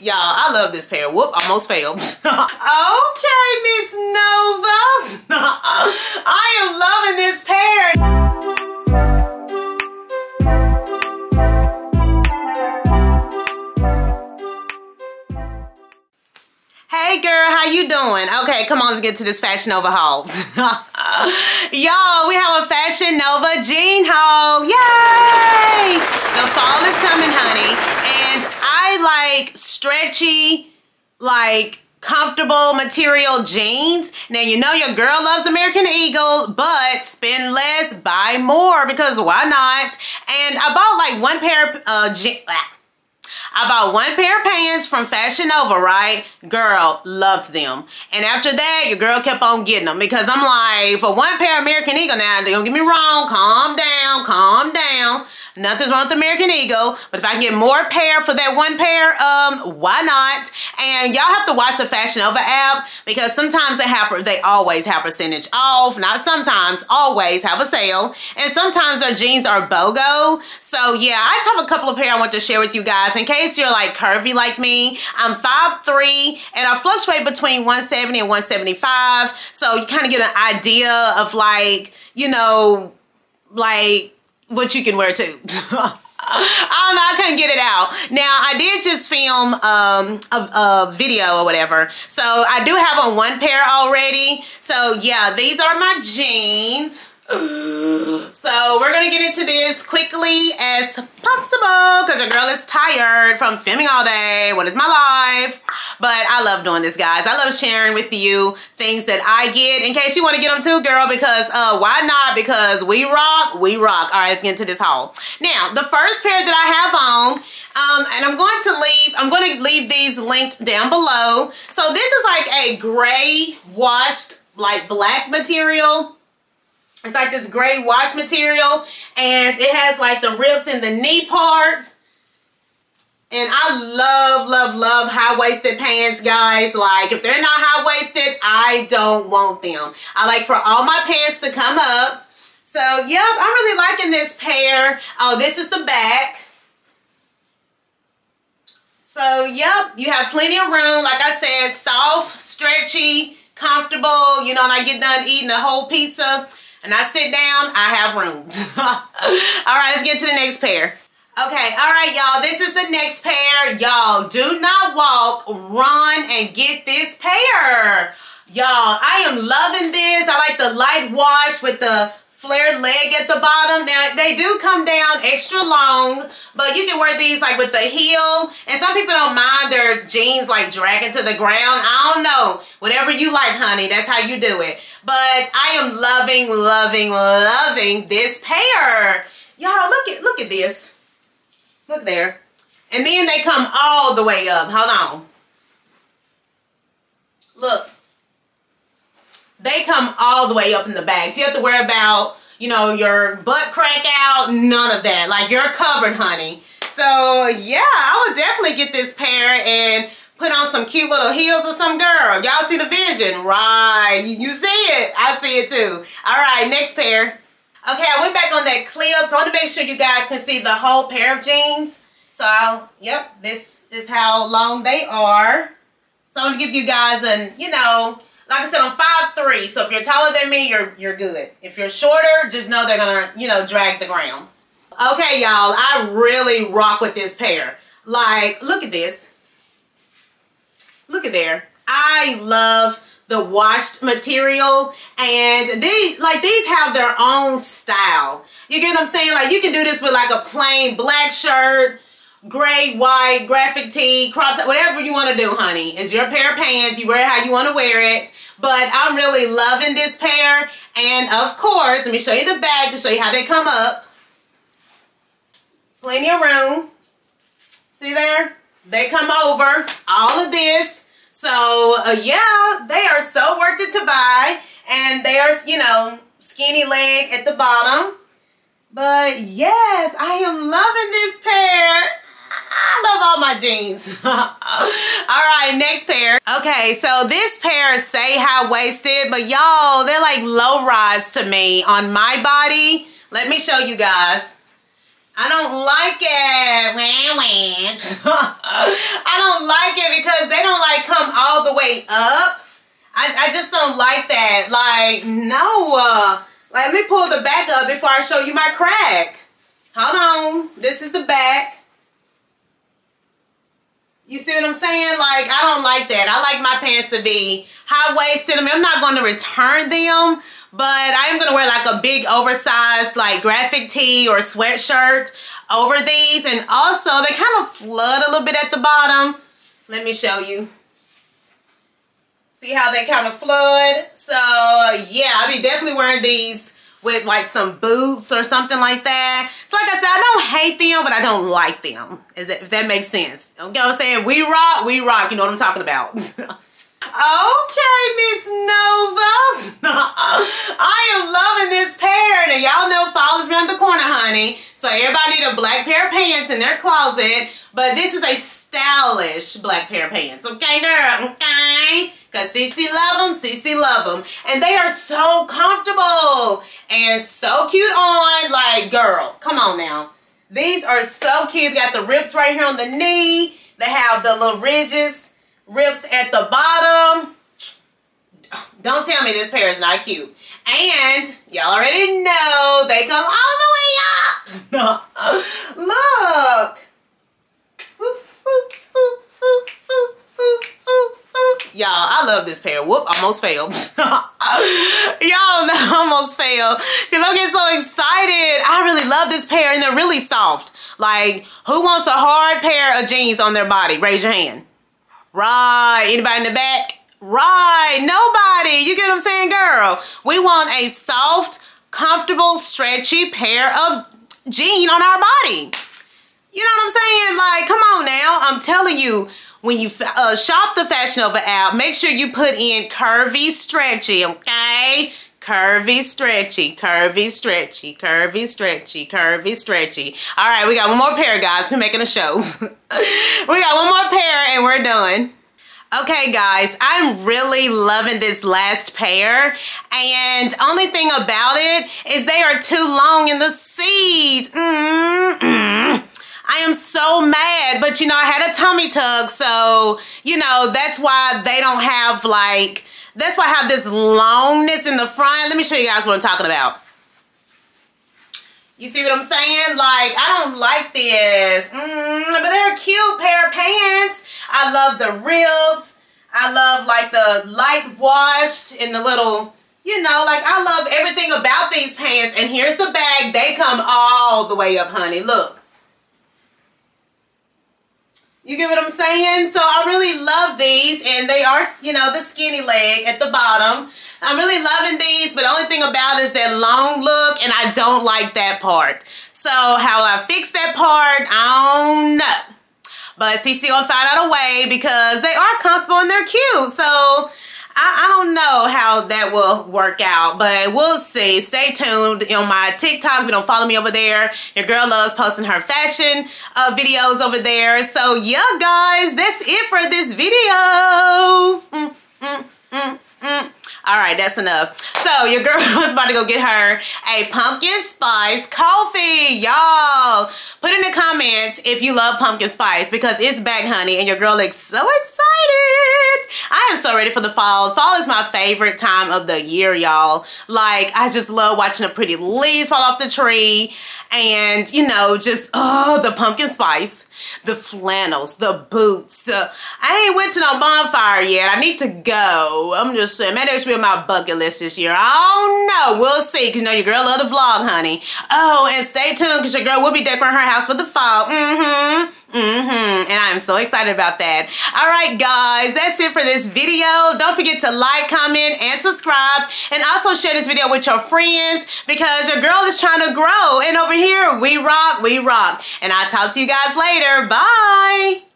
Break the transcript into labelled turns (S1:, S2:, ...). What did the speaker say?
S1: Y'all, I love this pair. Whoop, almost failed. okay, Miss Nova. I am loving this pair. Hey girl, how you doing? Okay, come on, let's get to this Fashion Nova haul. Y'all, we have a Fashion Nova jean haul. Yay! The fall is coming, honey. And like stretchy, like comfortable material jeans. Now, you know your girl loves American Eagle, but spend less, buy more, because why not? And I bought like one pair of uh, je- I bought one pair of pants from Fashion Nova, right? Girl, loved them. And after that, your girl kept on getting them because I'm like, for one pair of American Eagle now, don't get me wrong, calm down, calm down. Nothing's wrong with American Eagle, but if I can get more pair for that one pair, um, why not? And y'all have to watch the Fashion Nova app because sometimes they have, they always have percentage off. Not sometimes, always have a sale. And sometimes their jeans are BOGO. So yeah, I just have a couple of pair I want to share with you guys in case you're like curvy like me. I'm 5'3", and I fluctuate between 170 and 175. So you kind of get an idea of like, you know, like what you can wear too. I don't know, I couldn't get it out. Now, I did just film um, a, a, video or whatever. So I do have on one pair already. So yeah, these are my jeans. so we're gonna get into this quickly as possible because your girl is tired from filming all day. What is my life? But I love doing this, guys. I love sharing with you things that I get in case you want to get them too, girl, because uh, why not? Because we rock, we rock. All right, let's get into this haul. Now, the first pair that I have on, um, and I'm going to leave, I'm going to leave these linked down below. So this is like a gray washed, like black material. It's like this gray wash material and it has like the rips in the knee part. And I love, love, love high-waisted pants, guys. Like, if they're not high-waisted, I don't want them. I like for all my pants to come up. So, yep, I'm really liking this pair. Oh, this is the back. So, yep, you have plenty of room. Like I said, soft, stretchy, comfortable. You know, when I get done eating a whole pizza, and I sit down, I have room. all right, let's get to the next pair. Okay, all right, y'all, this is the next pair. Y'all, do not walk, run and get this pair. Y'all, I am loving this. I like the light wash with the flare leg at the bottom. Now, they do come down extra long, but you can wear these like with the heel. And some people don't mind their jeans like dragging to the ground. I don't know. Whatever you like, honey, that's how you do it. But I am loving, loving, loving this pair. Y'all, look at look at this. Look there. And then they come all the way up. Hold on. Look. They come all the way up in the bag. So you have to worry about, you know, your butt crack out. None of that. Like, you're covered, honey. So, yeah, I would definitely get this pair and put on some cute little heels or some girl. Y'all see the vision? Right. You, you see it. I see it too. All right, next pair. Okay, I went back on that clip, so I want to make sure you guys can see the whole pair of jeans. So, I'll, yep, this is how long they are. So, I want to give you guys an, you know, like I said, I'm 5'3", so if you're taller than me, you're you're good. If you're shorter, just know they're going to, you know, drag the ground. Okay, y'all, I really rock with this pair. Like, look at this. Look at there. I love the washed material and they like these have their own style. You get what i'm saying? Like you can do this with like a plain black shirt gray white graphic tee crop top whatever you want to do honey. It's your pair of pants. You wear it how you want to wear it. But i'm really loving this pair. And of course let me show you the bag to show you how they come up. Plenty of room. See there? They come over. All of this so uh, yeah, they are so worth it to buy. And they are, you know, skinny leg at the bottom. But yes, I am loving this pair. I love all my jeans. all right, next pair. Okay, so this pair is say high-waisted, but y'all, they're like low-rise to me on my body. Let me show you guys. I don't like it. I don't like it because they don't like come all the way up. I, I just don't like that. Like, no. Uh, let me pull the back up before I show you my crack. Hold on. This is the back. You see what I'm saying? Like, I don't like that. I like my pants to be high-waisted. I mean, I'm not going to return them, but I am going to wear like big oversized like graphic tee or sweatshirt over these. And also, they kind of flood a little bit at the bottom. Let me show you. See how they kind of flood? So, yeah, I'll be definitely wearing these with like some boots or something like that. So like I said, I don't hate them, but I don't like them. Is that, if that makes sense. You know what I'm saying? We rock, we rock. You know what I'm talking about. okay, Miss Nova. I am loving this pair. Now y'all know fall is around the corner, honey. So everybody need a black pair of pants in their closet. But this is a stylish black pair of pants. Okay, girl? Okay? Because Cece love them, Cece love them. And they are so comfortable and so cute on. Like, girl, come on now. These are so cute. Got the rips right here on the knee. They have the little ridges, rips at the bottom. Don't tell me this pair is not cute. And y'all already know they come all the way up. Look. Y'all, I love this pair. Whoop, almost failed. Y'all almost failed. Because I'm getting so excited. I really love this pair and they're really soft. Like, who wants a hard pair of jeans on their body? Raise your hand. Right. Anybody in the back? Right. Nobody. You get what I'm saying, girl? We want a soft, comfortable, stretchy pair of jean on our body. You know what I'm saying? Like, come on now. I'm telling you, when you uh, shop the Fashion Nova app, make sure you put in curvy stretchy, okay? Curvy stretchy, curvy stretchy, curvy stretchy, curvy stretchy. All right, we got one more pair, guys. We're making a show. we got one more pair and we're done. Okay guys, I'm really loving this last pair and only thing about it is they are too long in the seat. Mm -mm. I am so mad, but you know, I had a tummy tuck, so, you know, that's why they don't have like, that's why I have this longness in the front. Let me show you guys what I'm talking about. You see what I'm saying? Like, I don't like this. Mm, but they're a cute pair of pants. I love the ribs. I love like the light washed in the little, you know, like I love everything about these pants. And here's the bag. They come all the way up, honey. Look. You get what I'm saying? So I really love these and they are, you know, the skinny leg at the bottom. I'm really loving these, but the only thing about is that long look and I don't like that part. So how I fix that part, I don't know. But Cece gonna find out a way because they are comfortable and they're cute. So I, I, don't know how that will work out, but we'll see. Stay tuned on my TikTok. If you don't follow me over there, your girl loves posting her fashion uh, videos over there. So yeah, guys, that's it for this video. Mm, mm, mm, mm. All right, that's enough. So your girl was about to go get her a pumpkin spice coffee. Y'all, put in the comments if you love pumpkin spice because it's back, honey, and your girl looks so excited. I am so ready for the fall. Fall is my favorite time of the year, y'all. Like, I just love watching the pretty leaves fall off the tree and, you know, just, oh, the pumpkin spice the flannels, the boots, the I ain't went to no bonfire yet. I need to go. I'm just saying, maybe it should be on my bucket list this year. I don't know. We'll see. Cause you know your girl love the vlog, honey. Oh, and stay tuned because your girl will be decorating her house for the fall. Mm-hmm. Mm-hmm. And I'm so excited about that. All right, guys, that's it for this video. Don't forget to like, comment, and subscribe. And also share this video with your friends because your girl is trying to grow. And over here, we rock, we rock. And I'll talk to you guys later. Bye.